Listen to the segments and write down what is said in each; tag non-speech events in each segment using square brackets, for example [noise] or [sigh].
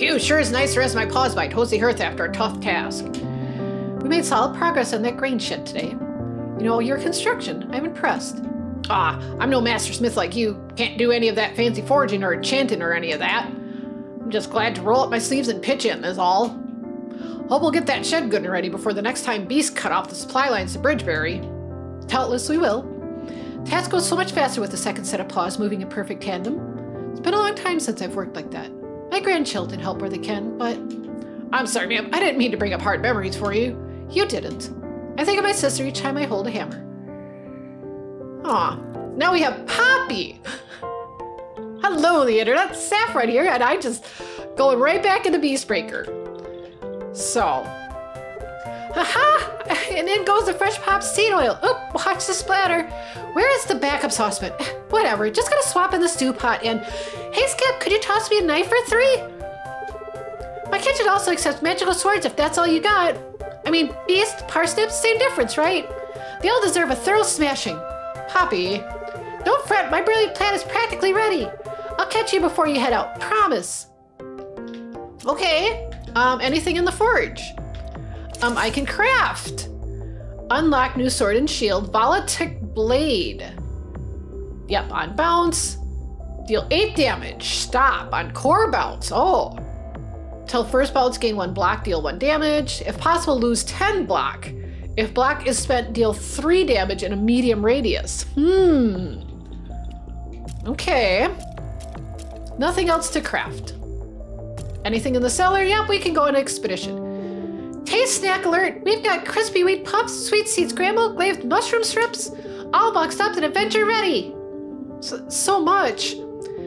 Phew, sure is nice to rest my paws by toasty hearth after a tough task. We made solid progress on that grain shed today. You know, your construction, I'm impressed. Ah, I'm no master smith like you. Can't do any of that fancy forging or enchanting or any of that. I'm just glad to roll up my sleeves and pitch in, is all. Hope we'll get that shed good and ready before the next time beasts cut off the supply lines to Bridgeberry. Doubtless we will. Task goes so much faster with the second set of paws moving in perfect tandem. It's been a long time since I've worked like that. My grandchildren help where they can, but... I'm sorry, ma'am. I didn't mean to bring up hard memories for you. You didn't. I think of my sister each time I hold a hammer. Aw, now we have Poppy! [laughs] Hello, the internet. Saffron here, and I just going right back into Beastbreaker. So, haha! And in goes the fresh pop seed oil. Oop! Watch the splatter. Where is the backup saucepan? [sighs] Whatever. Just gonna swap in the stew pot. And hey, Skip, could you toss me a knife for three? My kitchen also accepts magical swords if that's all you got. I mean, beast, parsnips, same difference, right? They all deserve a thorough smashing. Poppy, don't fret. My brilliant plan is practically ready. I'll catch you before you head out. Promise. Okay. Um, anything in the forge? Um, I can craft. Unlock new sword and shield. Voltaic blade. Yep, on bounce. Deal 8 damage. Stop. On core bounce. Oh. Till first bounce, gain 1 block, deal 1 damage. If possible, lose 10 block. If block is spent, deal 3 damage in a medium radius. Hmm. Okay. Nothing else to craft. Anything in the cellar? Yep, we can go on expedition. Taste snack alert! We've got crispy wheat puffs, sweet seed scramble, glazed mushroom strips, all boxed up and adventure ready. So, so much.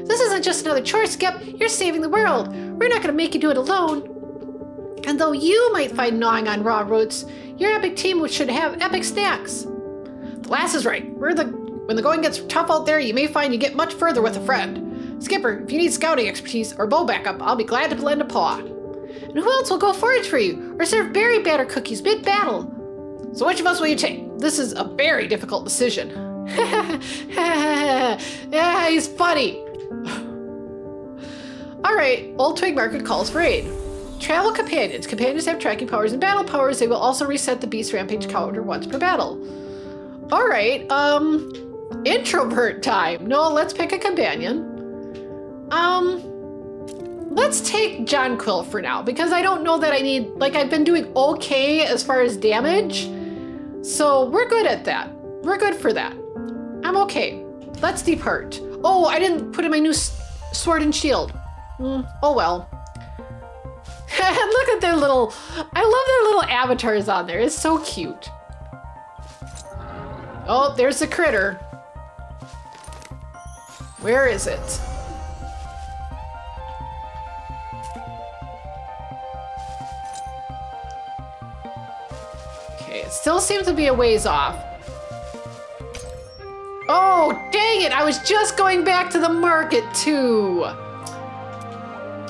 This isn't just another chore, Skip. You're saving the world. We're not gonna make you do it alone. And though you might find gnawing on raw roots, your epic team should have epic snacks. The lass is right. We're the when the going gets tough out there, you may find you get much further with a friend. Skipper, if you need scouting expertise or bow backup, I'll be glad to lend a paw. And who else will go forage for you or serve berry batter cookies mid-battle? So which of us will you take? This is a very difficult decision. [laughs] yeah, he's funny. [sighs] All right, Old Twig Market calls for aid. Travel companions. Companions have tracking powers and battle powers. They will also reset the beast rampage counter once per battle. All right, um, introvert time. No, let's pick a companion. Um, let's take Jonquill for now because I don't know that I need, like I've been doing okay as far as damage. So we're good at that. We're good for that. I'm okay. Let's depart. Oh, I didn't put in my new sword and shield. Mm, oh well. [laughs] Look at their little, I love their little avatars on there. It's so cute. Oh, there's the critter. Where is it? Okay, it still seems to be a ways off. Oh, dang it! I was just going back to the market too.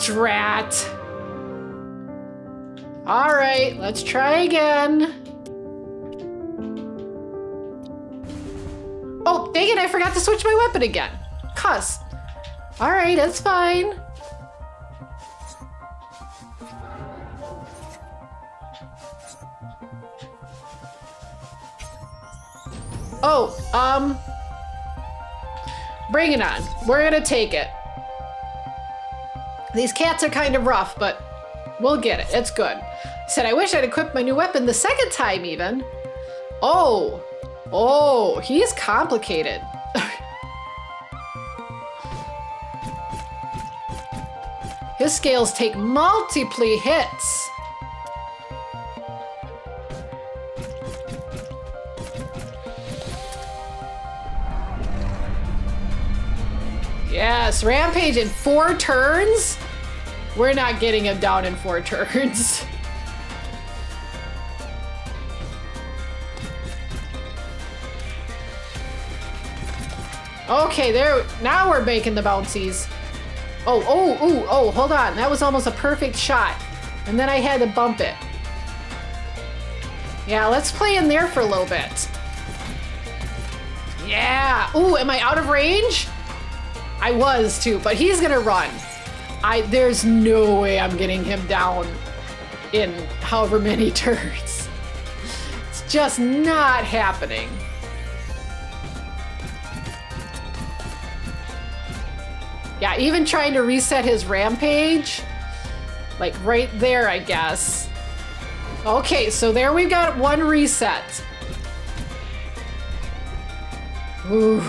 Drat. All right, let's try again. Oh, dang it, I forgot to switch my weapon again. Cuss. All right, that's fine. Oh, um, bring it on. We're gonna take it. These cats are kind of rough, but we'll get it. It's good. Said I wish I'd equipped my new weapon the second time even. Oh, oh, he's complicated. [laughs] His scales take multiply hits. Yes, Rampage in four turns? We're not getting him down in four [laughs] turns. Okay, there, now we're making the bouncies. Oh, oh, oh, oh, hold on. That was almost a perfect shot. And then I had to bump it. Yeah, let's play in there for a little bit. Yeah. Ooh, am I out of range? I was too, but he's gonna run. I there's no way I'm getting him down in however many [laughs] turns. It's just not happening. Yeah, even trying to reset his rampage, like right there, I guess. Okay, so there we've got one reset. Ooh.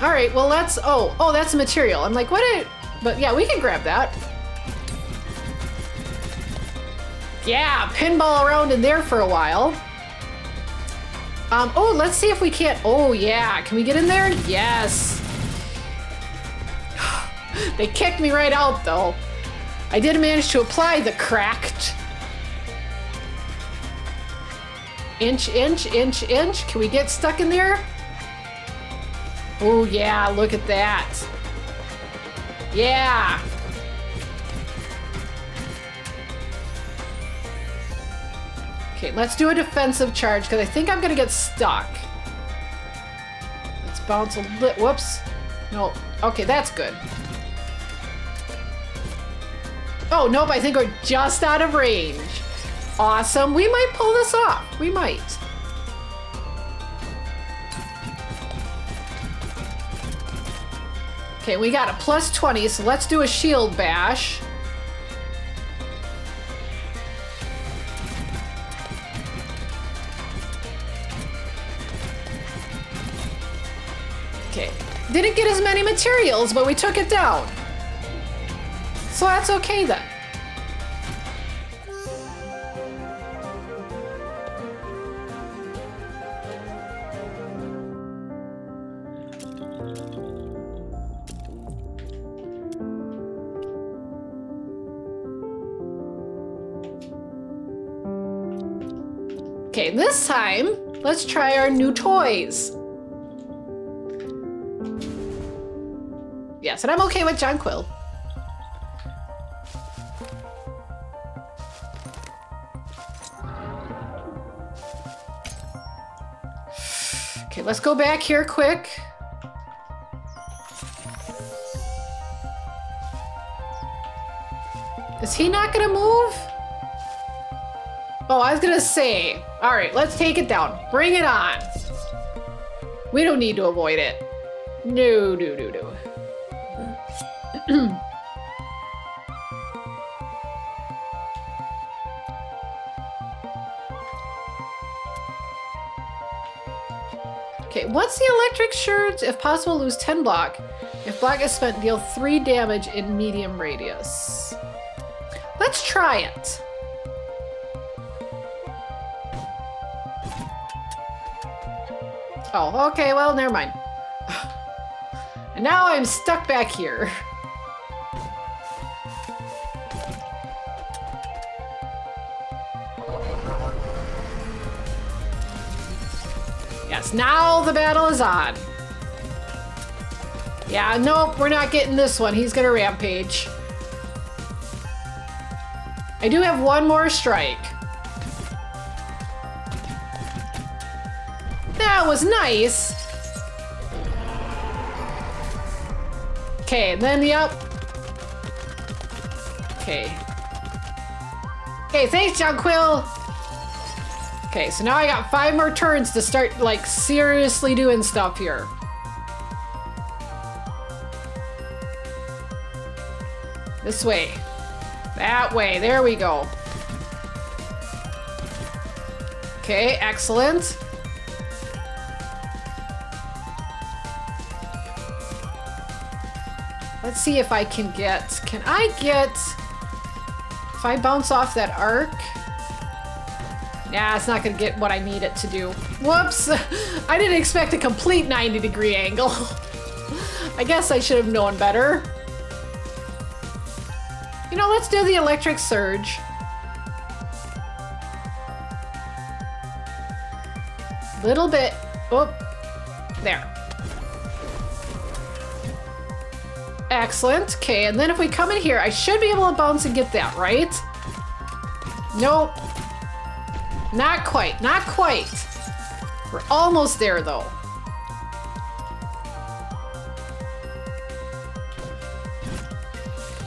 All right, well let's, oh, oh, that's material. I'm like, what it, but yeah, we can grab that. Yeah, pinball around in there for a while. Um, oh, let's see if we can't, oh yeah, can we get in there? Yes. [sighs] they kicked me right out though. I did manage to apply the cracked. Inch, inch, inch, inch. Can we get stuck in there? Oh, yeah, look at that. Yeah. Okay, let's do a defensive charge because I think I'm going to get stuck. Let's bounce a little. Whoops. No. Okay, that's good. Oh, nope, I think we're just out of range. Awesome. We might pull this off. We might. Okay, we got a plus 20, so let's do a shield bash. Okay. Didn't get as many materials, but we took it down. So that's okay then. Time, let's try our new toys. Yes, and I'm okay with Jonquill. Okay, let's go back here quick. Is he not gonna move? Oh, I was gonna say. All right, let's take it down. Bring it on. We don't need to avoid it. No, no, no, no. [clears throat] okay, what's the electric surge? If possible, lose 10 block. If block is spent, deal 3 damage in medium radius. Let's try it. Oh, okay, well, never mind. And now I'm stuck back here. Yes, now the battle is on. Yeah, nope, we're not getting this one. He's gonna rampage. I do have one more strike. Was nice. Okay, then, yep. Okay. Okay, thanks, Jonquill. Okay, so now I got five more turns to start, like, seriously doing stuff here. This way. That way. There we go. Okay, excellent. Let's see if I can get... Can I get... If I bounce off that arc... Nah, it's not gonna get what I need it to do. Whoops! [laughs] I didn't expect a complete 90 degree angle. [laughs] I guess I should have known better. You know, let's do the electric surge. Little bit. Oh, there. Excellent. Okay, and then if we come in here, I should be able to bounce and get that, right? Nope. Not quite. Not quite. We're almost there, though.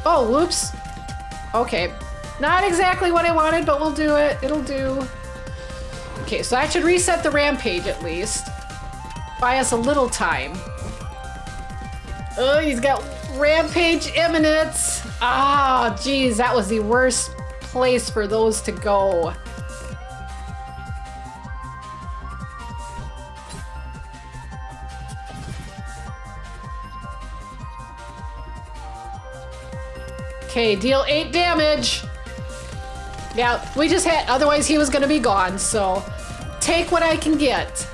Oh, whoops. Okay. Not exactly what I wanted, but we'll do it. It'll do. Okay, so that should reset the rampage at least. Buy us a little time. Oh, he's got rampage imminent. Ah, geez, that was the worst place for those to go. Okay, deal eight damage. Yeah, we just hit. Otherwise, he was going to be gone. So take what I can get.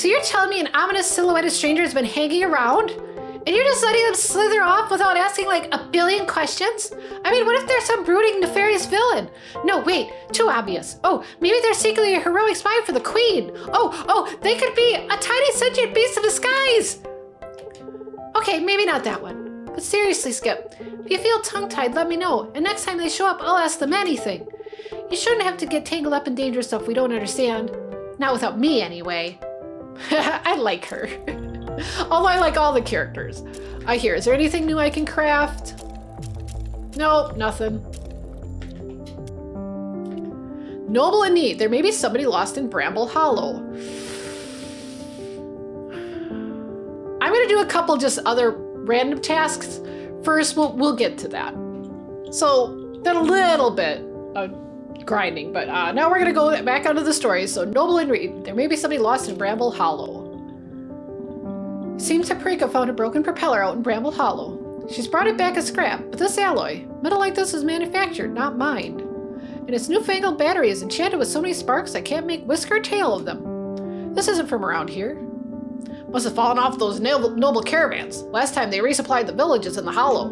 So you're telling me an ominous silhouetted stranger has been hanging around? And you're just letting them slither off without asking like a billion questions? I mean, what if they're some brooding, nefarious villain? No, wait, too obvious. Oh, maybe they're secretly a heroic spy for the queen. Oh, oh, they could be a tiny sentient beast of skies. Okay, maybe not that one. But seriously, Skip, if you feel tongue-tied, let me know. And next time they show up, I'll ask them anything. You shouldn't have to get tangled up in dangerous stuff we don't understand. Not without me, anyway. [laughs] I like her. [laughs] Although I like all the characters. I hear, is there anything new I can craft? Nope, nothing. Noble and neat. There may be somebody lost in Bramble Hollow. I'm gonna do a couple just other random tasks. First, we'll, we'll get to that. So, then a little bit of grinding, but uh, now we're gonna go back onto the story. So, Noble and Reed, there may be somebody lost in Bramble Hollow. Seems Paprika found a broken propeller out in Bramble Hollow. She's brought it back as scrap, but this alloy, metal like this is manufactured, not mined. And its newfangled battery is enchanted with so many sparks I can't make whisker or tail of them. This isn't from around here. Must have fallen off those noble, noble caravans. Last time they resupplied the villages in the hollow.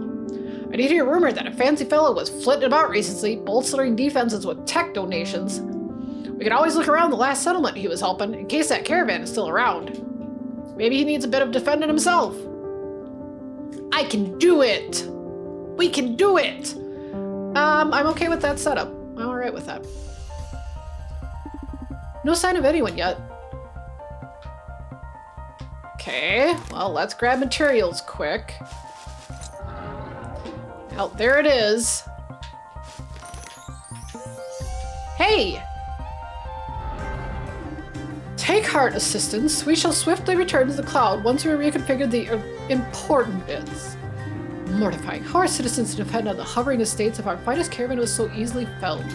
I did hear a rumor that a fancy fellow was flitting about recently, bolstering defenses with tech donations. We can always look around the last settlement he was helping, in case that caravan is still around. Maybe he needs a bit of defending himself. I can do it! We can do it! Um, I'm okay with that setup. I'm alright with that. No sign of anyone yet. Okay, well, let's grab materials quick. Oh, there it is. Hey! Take heart, assistants. We shall swiftly return to the cloud once we reconfigure the uh, important bits. Mortifying. How are citizens to depend on the hovering estates if our finest caravan was so easily felled?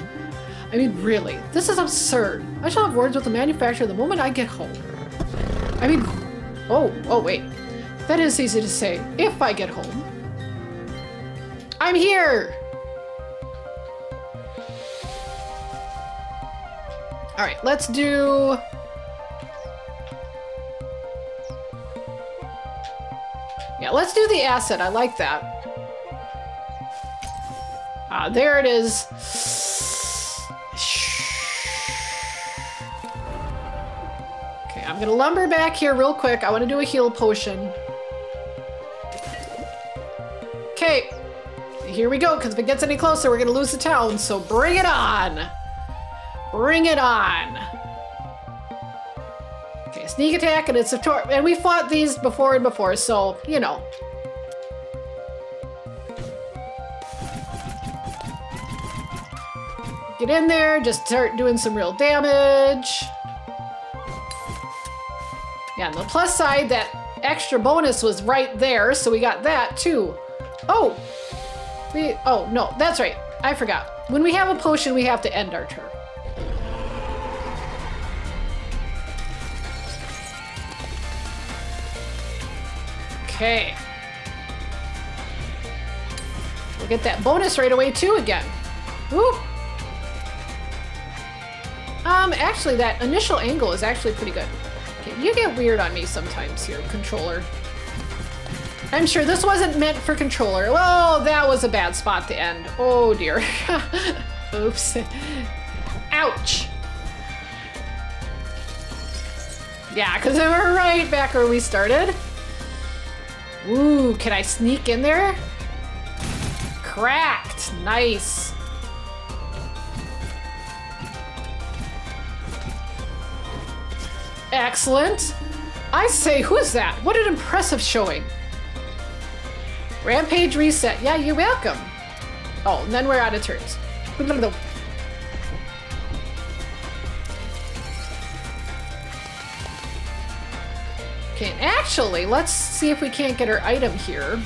I mean, really, this is absurd. I shall have words with the manufacturer the moment I get home. I mean, oh, oh, wait. That is easy to say, if I get home. I'm here! Alright, let's do... Yeah, let's do the acid. I like that. Ah, there it is. Okay, I'm gonna lumber back here real quick. I want to do a heal potion. Here we go, because if it gets any closer, we're gonna lose the town, so bring it on! Bring it on! Okay, sneak attack, and it's a tor- and we fought these before and before, so, you know. Get in there, just start doing some real damage. Yeah, on the plus side, that extra bonus was right there, so we got that too. Oh! We, oh, no, that's right. I forgot. When we have a potion, we have to end our turn. Okay. We'll get that bonus right away too again. Woo! Um, actually, that initial angle is actually pretty good. Okay, you get weird on me sometimes here, controller. I'm sure this wasn't meant for controller. Oh, that was a bad spot to end. Oh dear. [laughs] Oops. Ouch. Yeah, because we were right back where we started. Ooh, can I sneak in there? Cracked. Nice. Excellent. I say, who is that? What an impressive showing. Rampage reset. Yeah, you're welcome. Oh, then we're out of turns. Okay, actually, let's see if we can't get our item here.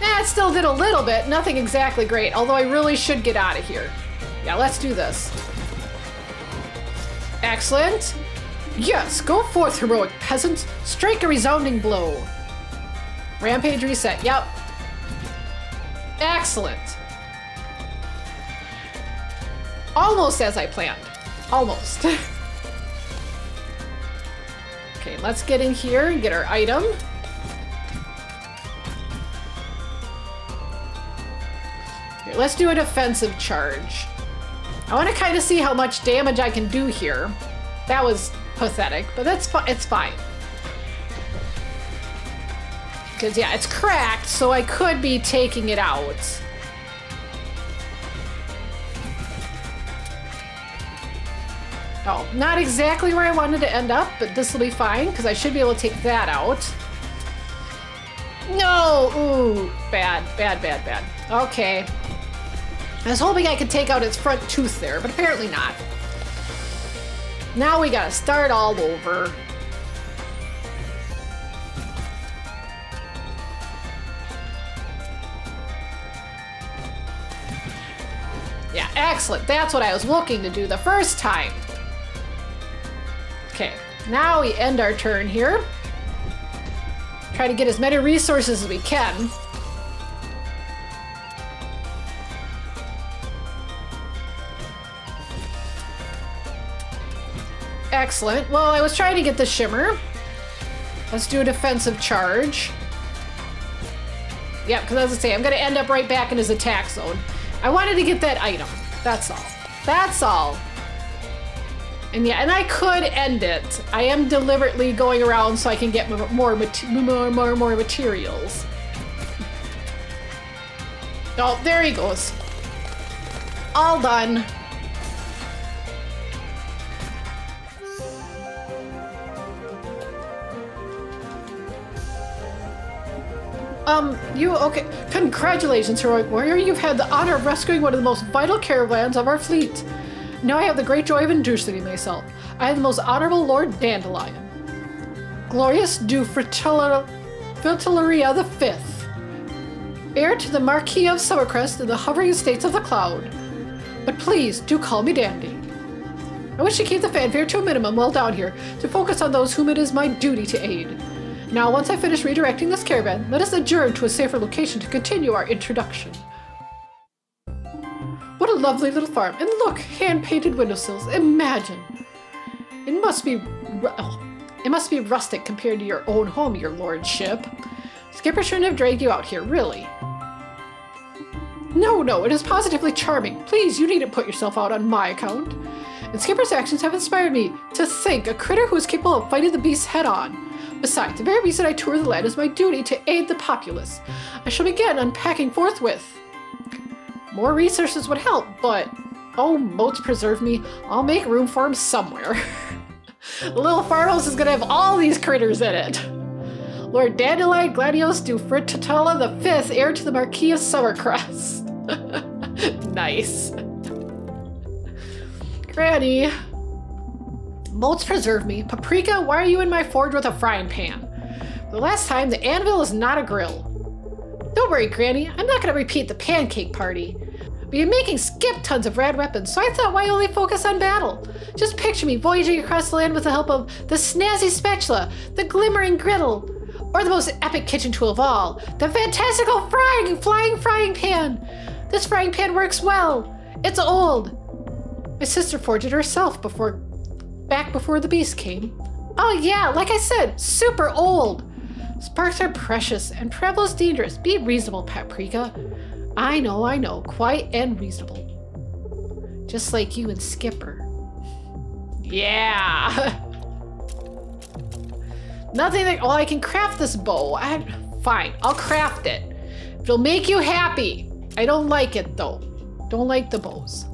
That still did a little bit. Nothing exactly great, although I really should get out of here. Yeah, let's do this. Excellent. Yes, go forth, heroic peasant. Strike a resounding blow. Rampage reset. Yep. Excellent. Almost as I planned. Almost. [laughs] okay, let's get in here and get our item. Let's do a defensive charge. I want to kind of see how much damage I can do here. That was pathetic, but that's fine. It's fine. Because, yeah, it's cracked, so I could be taking it out. Oh, not exactly where I wanted to end up, but this will be fine, because I should be able to take that out. No! Ooh, bad, bad, bad, bad. Okay. I was hoping I could take out its front tooth there, but apparently not. Now we gotta start all over. Yeah, excellent. That's what I was looking to do the first time. Okay, now we end our turn here. Try to get as many resources as we can. Excellent. Well, I was trying to get the shimmer. Let's do a defensive charge. Yep, because as I say, I'm going to end up right back in his attack zone. I wanted to get that item. That's all. That's all. And yeah, and I could end it. I am deliberately going around so I can get more more more more materials. Oh, there he goes. All done. Um, you, okay. Congratulations, heroic warrior. You've had the honor of rescuing one of the most vital caravans of our fleet. Now I have the great joy of introducing myself. I am the most honorable Lord Dandelion. Gladiolus du Fritillaria the Fifth. Heir to the Marquis of Summercrest and the hovering estates of the Cloud. But please, do call me Dandy. I wish to keep the fanfare to a minimum while down here, to focus on those whom it is my duty to aid. Now, once I finish redirecting this caravan, let us adjourn to a safer location to continue our introduction. What a lovely little farm. And look, hand-painted windowsills. Imagine. It must be... Oh, it must be rustic compared to your own home, your lordship. Skipper shouldn't have dragged you out here, really. No, no, it is positively charming. Please, you needn't put yourself out on my account. And Skipper's actions have inspired me to think a critter who is capable of fighting the beast head on. Besides, the very reason I tour the land is my duty to aid the populace. I shall begin unpacking forthwith. More resources would help, but... Oh, moats preserve me. I'll make room for him somewhere. [laughs] little farmhouse is gonna have all these critters in it. Lord Dandelion Gladiolus du the Fifth, heir to the Marquis of Summercrest. [laughs] nice. Granny. Moats preserve me. Paprika, why are you in my forge with a frying pan? The last time, the anvil is not a grill. Don't worry, Granny. I'm not going to repeat the pancake party. We are making skip tons of rad weapons, so I thought why only focus on battle? Just picture me voyaging across the land with the help of the snazzy spatula, the glimmering griddle, or the most epic kitchen tool of all, the fantastical frying, flying frying pan. This frying pan works well. It's old. My sister forged it herself before back before the beast came. Oh yeah, like I said, super old. Sparks are precious and travel is dangerous. Be reasonable, Paprika. I know, I know, quiet and reasonable. Just like you and Skipper. Yeah. [laughs] Nothing that, oh, I can craft this bow. I, fine, I'll craft it. It'll make you happy. I don't like it though. Don't like the bows.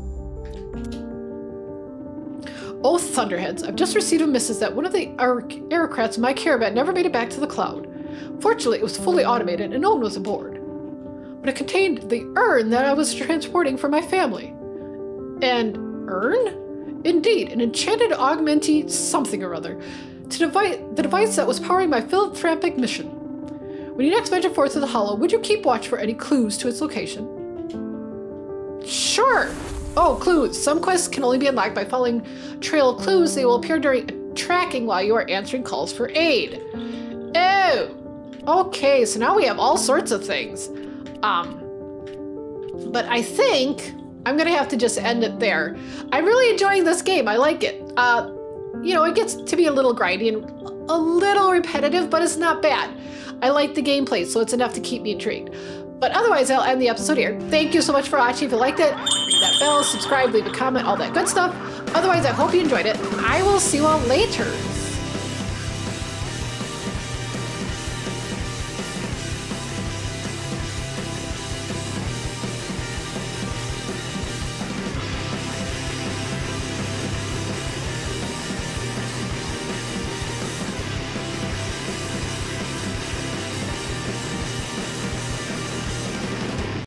Oh, thunderheads. I've just received a message that one of the aerocrats in my caravan never made it back to the cloud. Fortunately, it was fully automated and no one was aboard. But it contained the urn that I was transporting for my family. An urn? Indeed, an enchanted augmentee something or other. To device, the device that was powering my philanthropic mission. When you next venture forth to the Hollow, would you keep watch for any clues to its location? Sure! Oh, clues. Some quests can only be unlocked by following trail clues. They will appear during tracking while you are answering calls for aid. Oh! Okay, so now we have all sorts of things. Um, but I think I'm gonna have to just end it there. I'm really enjoying this game. I like it. Uh, you know, it gets to be a little grindy and a little repetitive, but it's not bad. I like the gameplay, so it's enough to keep me intrigued. But otherwise, I'll end the episode here. Thank you so much for watching. If you liked it, that bell, subscribe, leave a comment, all that good stuff. Otherwise, I hope you enjoyed it. I will see you all later.